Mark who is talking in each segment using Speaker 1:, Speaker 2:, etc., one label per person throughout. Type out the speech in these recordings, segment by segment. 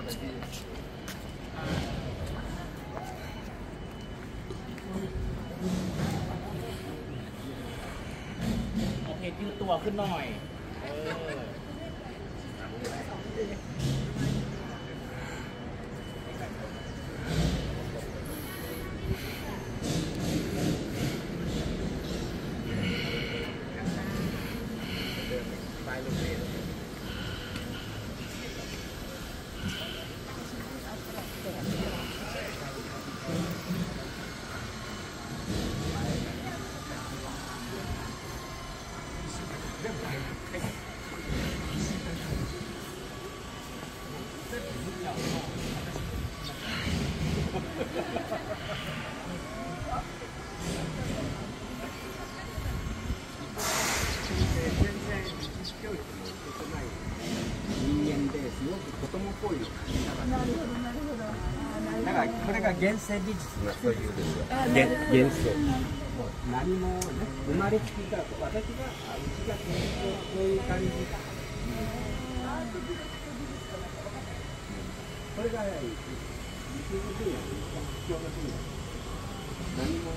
Speaker 1: พอโอเค ยืดตัวขึ้นหน่อย
Speaker 2: ぽいよだからこれが現世美術のそういう現世何もね生まれつきだと私がうちがこういう感じこれが一部分野で一部分野何も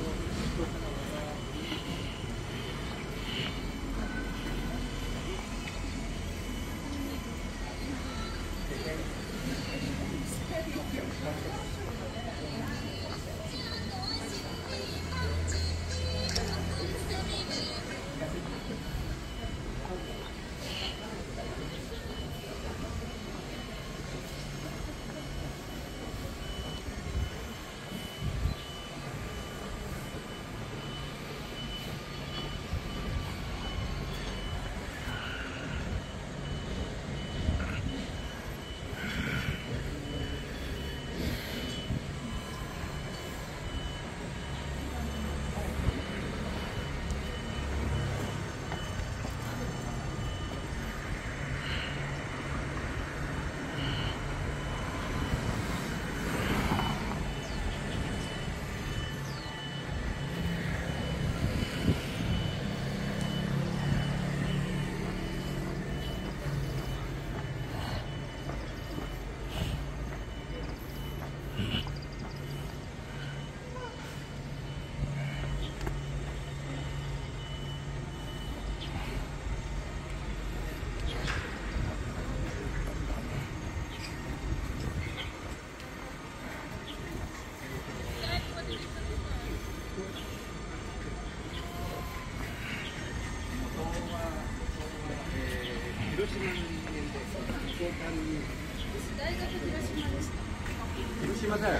Speaker 2: 広島だよ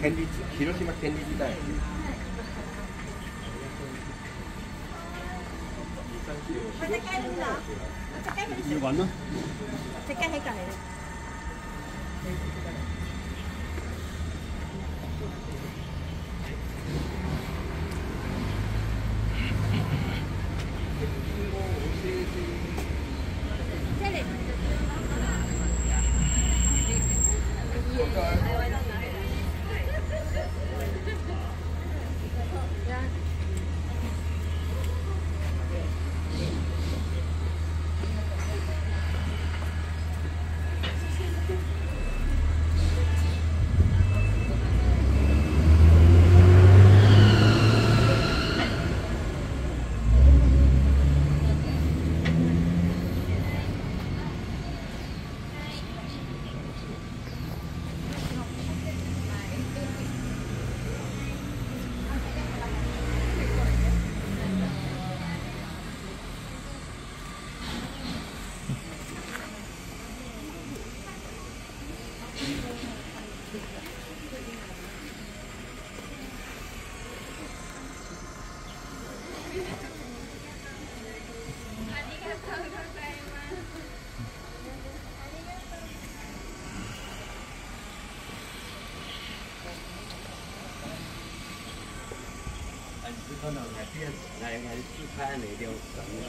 Speaker 2: 県立広島県立だよ、
Speaker 3: また帰るまた帰る
Speaker 2: 那还是最快的那条线路。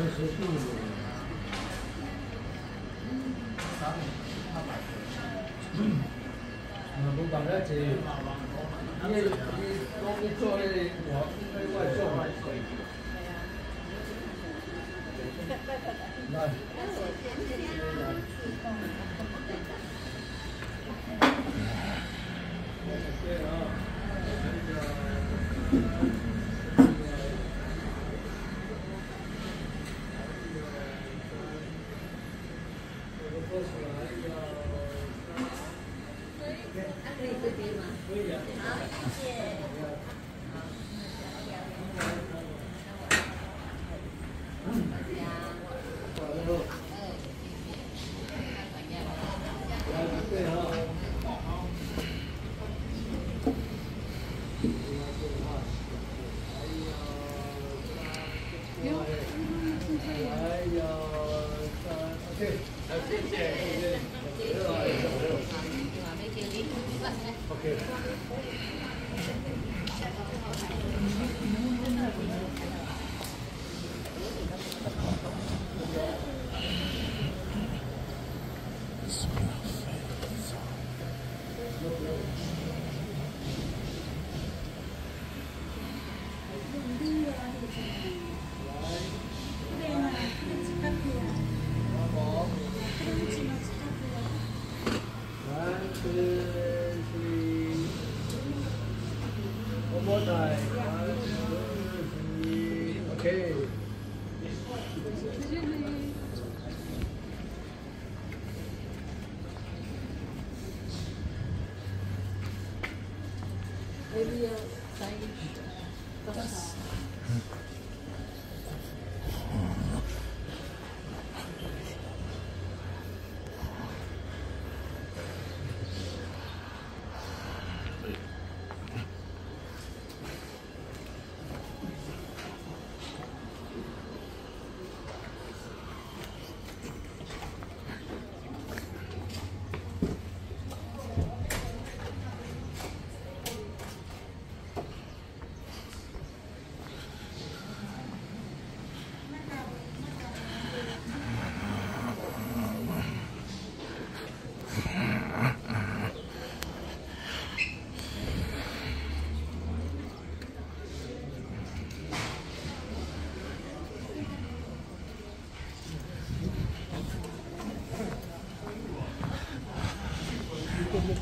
Speaker 3: 我收租了，三、三
Speaker 4: 百，那不干了，这，你你工资我我做来。可以，还可以这 Okay.